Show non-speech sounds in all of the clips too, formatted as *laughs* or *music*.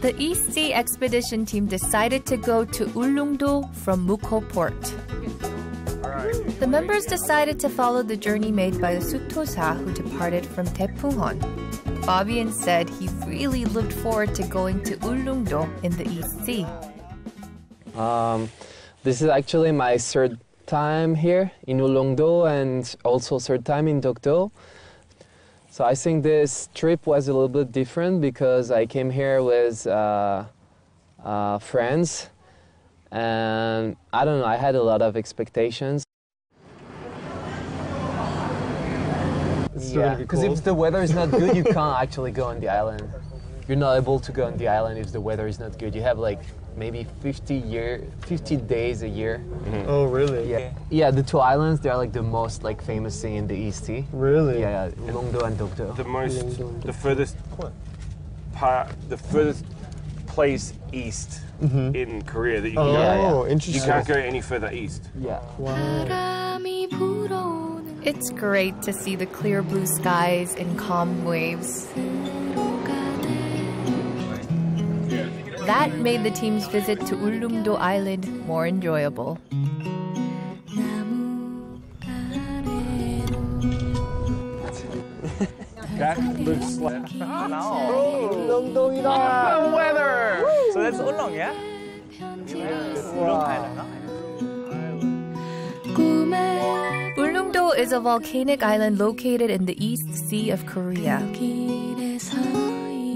The East Sea expedition team decided to go to Ulleungdo from Mukho port. The members decided to follow the journey made by the Sutosa who departed from Taepunghon. Fabian said he really looked forward to going to Ulleungdo in the East Sea. Um, this is actually my third time here in Ulleungdo and also third time in Dokdo. So I think this trip was a little bit different because I came here with uh, uh, friends and I don't know, I had a lot of expectations. Yeah, because if the weather is not good, you can't actually go on the island. You're not able to go on the island if the weather is not good. You have like maybe 50 year, 50 days a year. Mm-hmm. Oh, really? Yeah, yeah. The two islands they are like the most like famous thing in the East Sea. Really? Yeah, yeah Ulleungdo and Dokdo. The most, the furthest part, the furthest place east in Korea that you can Oh, go. Yeah, yeah. interesting. You can't go any further east. Yeah. Wow. It's great to see the clear blue skies and calm waves. That made the team's visit to Ulleungdo Island more enjoyable. That looks like. Oh, no. Oh, weather! Woo. So that's Ulong, yeah? Ulong is a volcanic island located in the East Sea of Korea.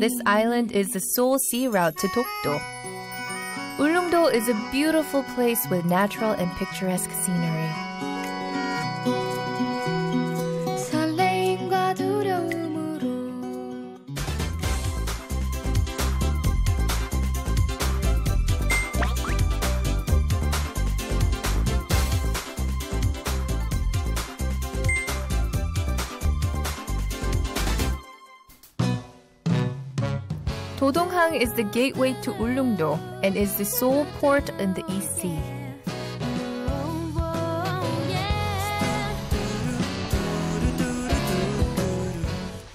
This island is the sole sea route to Dokdo. Ulleungdo is a beautiful place with natural and picturesque scenery. Dodonghang is the gateway to Ulleungdo and is the sole port in the East Sea.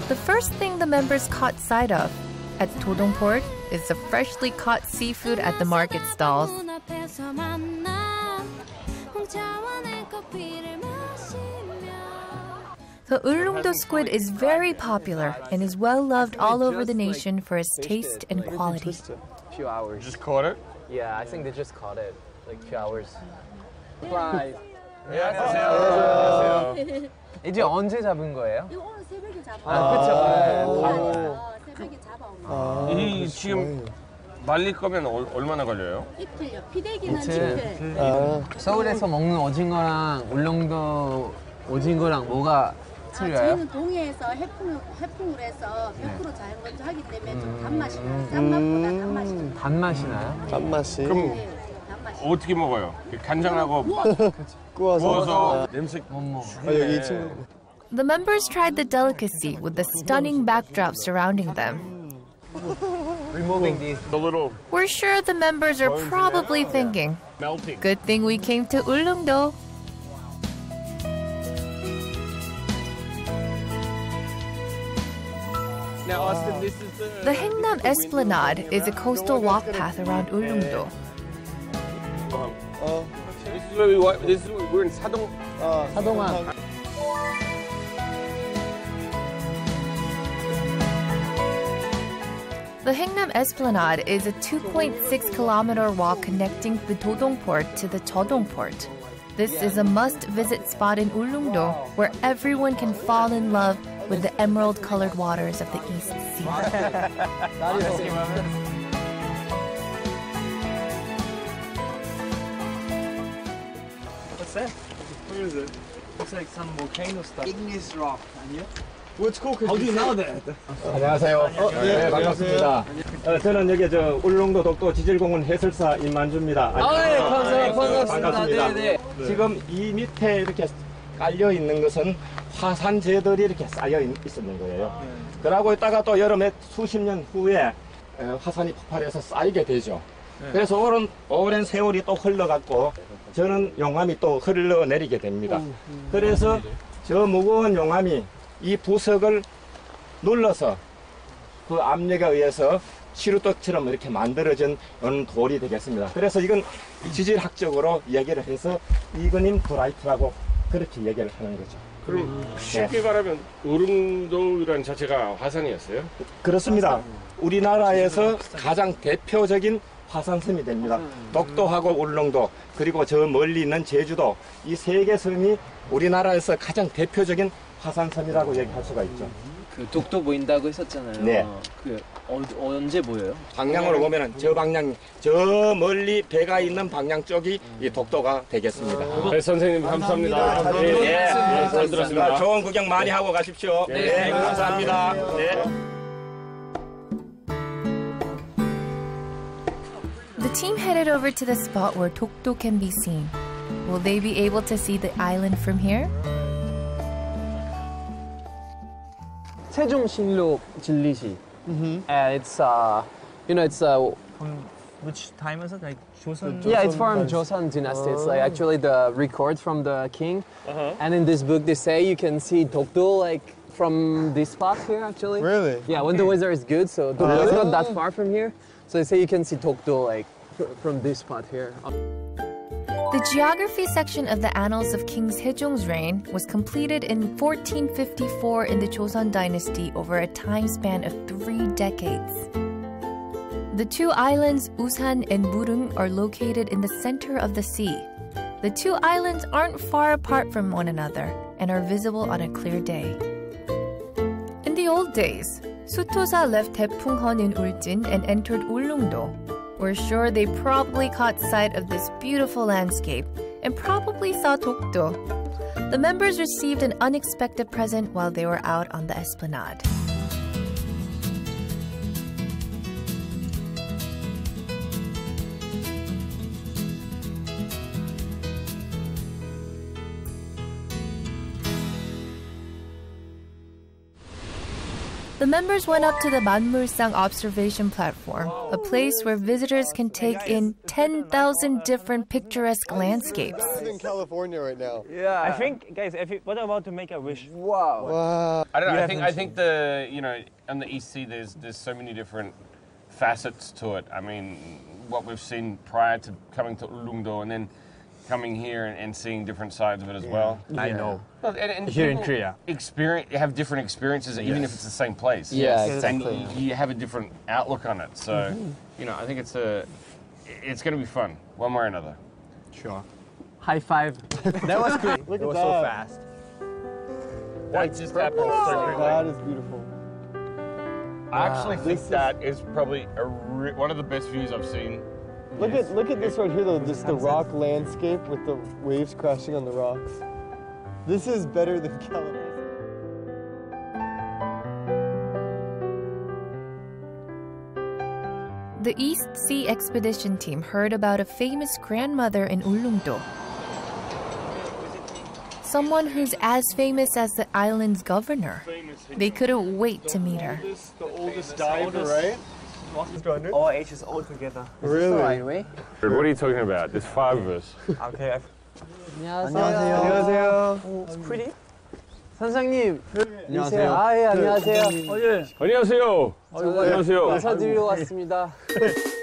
The first thing the members caught sight of at Dodong Port is the freshly caught seafood at the market stalls. The Ulleungdo squid is very popular and is well loved all over the nation for its taste and quality. Few hours. Just caught it? Yeah, I think they just caught it. Like few hours. Surprise. 이제 언제 잡은 거예요? 이거 말릴 거면 얼마나 걸려요? 이틀요. 피대기는 이틀. 서울에서 먹는 오징어랑 울릉도 오징어랑 뭐가 틀려요? 저희는 동해에서 해풍, 해풍을 해서 100% 자연 건조하기 때문에 좀 단맛이 나요. 짠맛보다 단맛이 좀 나요. 단맛이 나요? 짠맛이. 네, 단맛이. 어떻게 먹어요? 간장하고 구워서. 구워서 냄새 못 먹어. 아, 여기 이 친구. The members tried the delicacy with the stunning backdrop surrounding them. Removing these. the little We're sure the members are probably thinking, melting. good thing we came to Ulleungdo. Now, Austin, this is the. The Hengnam Esplanade is a coastal walk path around Ulleungdo. Oh, this is where we walk. This is where we're in Sadong. Ah, uh, Sadongang. The Hengnam Esplanade is a 2.6 kilometer walk connecting the Dodong port to the Jeodong port. This is a must visit spot in Ulleungdo where everyone can fall in love with the emerald colored waters of the East Sea. What's that? What is it? Looks like some volcano stuff. Igneous rock. What's called? How do you know that? 안녕하세요. 네, 반갑습니다. 어, 저는 여기 저 울릉도 독도 지질공원 해설사 임만주입니다. 아, 네, 감사- 반갑습니다. 반갑습니다. 네, 지금 이 밑에 이렇게 깔려 있는 것은 화산재들이 이렇게 쌓여 있- 있었는 거예요. 그러고 있다가 또 여름에 수십 년 후에 어, 화산이 폭발해서 쌓이게 되죠. 그래서 오랜, 오랜 세월이 또 흘러갔고 저는 용암이 또 흘러내리게 됩니다. 그래서 저 무거운 용암이 이 부석을 눌러서 그 압력에 의해서 시루떡처럼 이렇게 만들어진 은 돌이 되겠습니다. 그래서 이건 지질학적으로 이야기를 해서 이그님 브라이트라고 그렇게 얘기를 하는 거죠. 그럼 쉽게 말하면 우릉도라는 자체가 화산이었어요? 그렇습니다. 우리나라에서 가장 대표적인 화산섬이 됩니다. 독도하고 울릉도 그리고 저 멀리 있는 제주도 이 세 개 섬이 우리나라에서 가장 대표적인 화산섬이라고 얘기할 수가 있죠. 그 독도 보인다고 했었잖아요. 네. 그 어, 언제 보여요? 방향으로 보면은 저 방향 저 멀리 배가 있는 방향 쪽이 이 독도가 되겠습니다. 네, 선생님 감사합니다. 네, 네, 네, 잘 들었습니다. 좋은 구경 많이 하고 가십시오. 네, 감사합니다. 네. The team headed over to the spot where Tokdo can be seen. Will they be able to see the island from here? Taejongsinlo Jillishi. Mm-hmm. And it's, uh, you know, it's uh, From which time is it? Like Joseon? yeah, it's from Joseon dynasty. It's like oh. actually the record from the king. Uh-huh. And in this book, they say you can see Dokdo like from this spot here actually. Really? Yeah, when the weather is good, so Dokdo is not that oh. far from here. So they say you can see Dokdo like from this spot here. The geography section of the Annals of King Sejong's reign was completed in 1454 in the Joseon dynasty over a time span of three decades. The two islands, Usan and Mureung, are located in the center of the sea. The two islands aren't far apart from one another and are visible on a clear day. In the old days, Sutosa left Taepunghon in Uljin and entered Ulleungdo. We're sure they probably caught sight of this beautiful landscape and probably saw Dokdo. The members received an unexpected present while they were out on the esplanade. The members went up to the Manmulsang observation platform, a place where visitors can take in 10,000 different picturesque landscapes. This is in California right now. Yeah. I think, guys, if you, what about to make a wish? Wow. wow. I don't know. You I think I think the you know on the East Sea there's there's so many different facets to it. I mean, what we've seen prior to coming to Ulleungdo and then coming here and, and seeing different sides of it as well. I know. Well, and, and Here in people Korea. experience have different experiences, even if it's the same place. Yeah, And exactly. you have a different outlook on it. So, mm-hmm. you know, I think it's a it's going to be fun, one way or another. Sure. High five. *laughs* That was great. Look it at was that. so fast. That just happened so quickly. That is beautiful. I actually think This is- that is probably a re- one of the best views I've seen. Look at look at this right here though. Just the rock landscape with the waves crashing on the rocks. This is better than *laughs* California. The East Sea Expedition team heard about a famous grandmother in Ulleungdo. Someone who's as famous as the island's governor. They couldn't wait to meet her. The oldest diver, right? All ages all together. Really? way. What are you talking about? There's five of us. Okay. I, 안녕하세요. it's pretty. 선생님. 안녕하세요. 아, 예, 안녕하세요. 안녕하세요. 안녕하세요. 인사드리러 왔습니다. *laughs*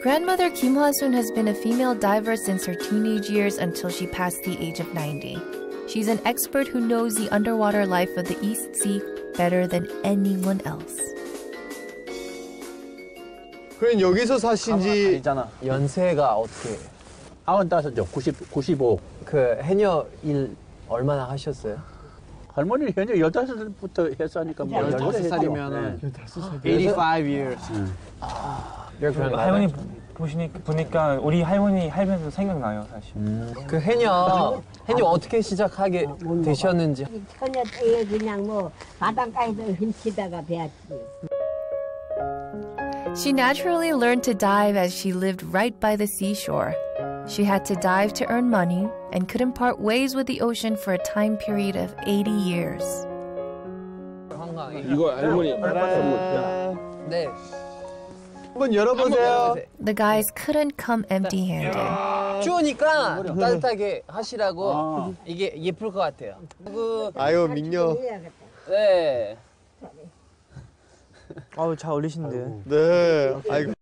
Grandmother Kim Hwa-soon has been a female diver since her teenage years until she passed the age of 90. She's an expert who knows the underwater life of the East Sea better than anyone else. 그럼 여기서 사신 지 있잖아. 연세가 어떻게? 아흔 다섯죠. 90, 95. 그 해녀 일 얼마나 하셨어요? 할머니는 현재 15살부터 했으니까 뭐 15살이면은 85 years. Your grandmother. 할머니 보시니까 보니까 우리 할머니 할면서 생각나요 사실. 그 해녀 해녀 어떻게 시작하게 되셨는지 처녀 때에 그냥 뭐 바닷가에서 훔치다가 배웠지. She naturally learned to dive as she lived right by the seashore. She had to dive to earn money and couldn't part ways with the ocean for a time period of 80 years. 이거 할머니. 네. 한번 열어보세요. The guys couldn't come empty handed. 추우니까 따뜻하게 하시라고 이게 예쁠 것 같아요. 그, 아유 민요. 네. *laughs* 아우 잘 어울리신데. 네. 아이고.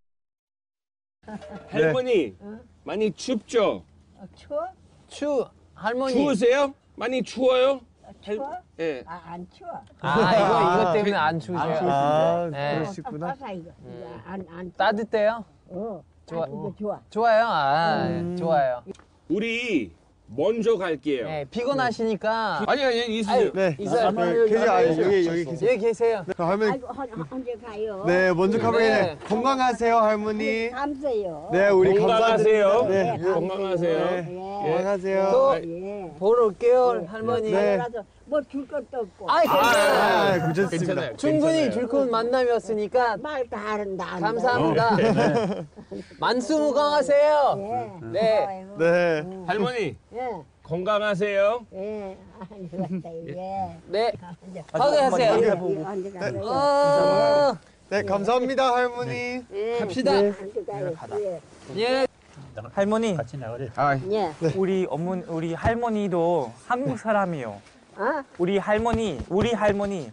*laughs* 할머니 많이 춥죠? 추워? 추 할머니. 추우세요? 많이 추워요? 추워? 예. 아, 안 추워. 아 이거 이거 때문에 안 추우세요. 아 네. 그러시구나. 아까 이거. 이거 안, 안 따뜻해요? 어. 좋아. 아, 이거 좋아. 좋아요. 아 좋아요. 우리 먼저 갈게요. 네, 피곤하시니까 아니 아니 이수님. 네. 이사람 아, 그, 계세요. 아, 여기 여기 계세요. 여기 계세요. 네, 할머니. 아이고, 헌- 언제 가요? 네 먼저 가보게 네. 건강하세요 할머니. 감사해요. 네 우리 건강하세요. 감사드립니다. 네. 건강하세요. 네. 건강하세요. 또 예. 보러 올게요, 할머니. 네. 그래서 뭐줄 것도 없고. 아이 괜찮아요. 아, 괜찮습니다. 충분히 즐거운 만남이었으니까 말다 한다. 감사합니다. 만수무강하세요. 예. 네. 네. 할머니 예. 건강하세요. 예. 아니, 맞다. 예. 네. 이제 하교하세요. 예, 가요? 어, 네 감사합니다 할머니. 예. 갑시다. 예. 예. 할머니, 같이 나가래. 예. 우리 어머니, 우리 할머니도 한국 사람이요. 어? 우리 할머니, 우리 할머니,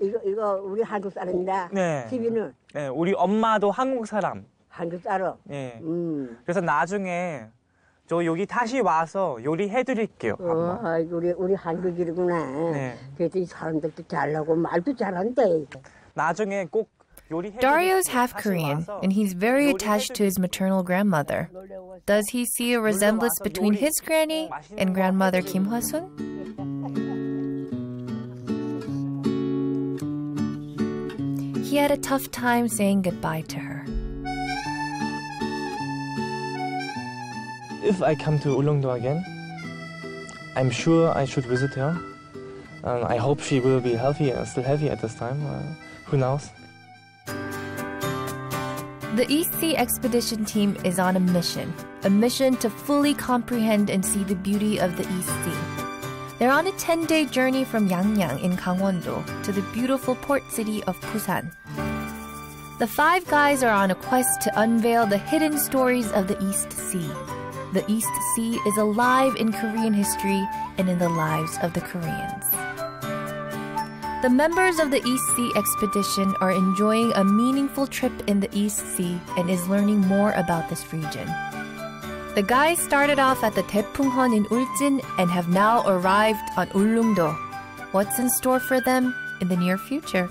이거 이거 우리 한국 사람이다. 네. TV는 네, 우리 엄마도 한국 사람. 한국 사람. 네. 음. 그래서 나중에 저 여기 다시 와서 요리해 드릴게요. 어, 아이고, 우리 우리 한국이구나. 네. 그래도 이 사람들도 잘하고 말도 잘한대. 나중에 꼭 요리해 Dario's half Korean, and he's very attached to his maternal grandmother. Does he see a resemblance between his granny and grandmother Kim Hwa-sun? He had a tough time saying goodbye to her. If I come to Ulongdo again, I'm sure I should visit her. And I hope she will be healthy and still healthy at this time. Uh, who knows? The East Sea Expedition team is on a mission, a mission to fully comprehend and see the beauty of the East Sea. They're on a 10 day journey from Yangyang in Gangwon-do to the beautiful port city of Busan. The five guys are on a quest to unveil the hidden stories of the East Sea. The East Sea is alive in Korean history and in the lives of the Koreans. The members of the East Sea expedition are enjoying a meaningful trip in the East Sea and is learning more about this region. The guys started off at the Taepunghon in Ulsan and have now arrived on Ulleungdo. What's in store for them in the near future?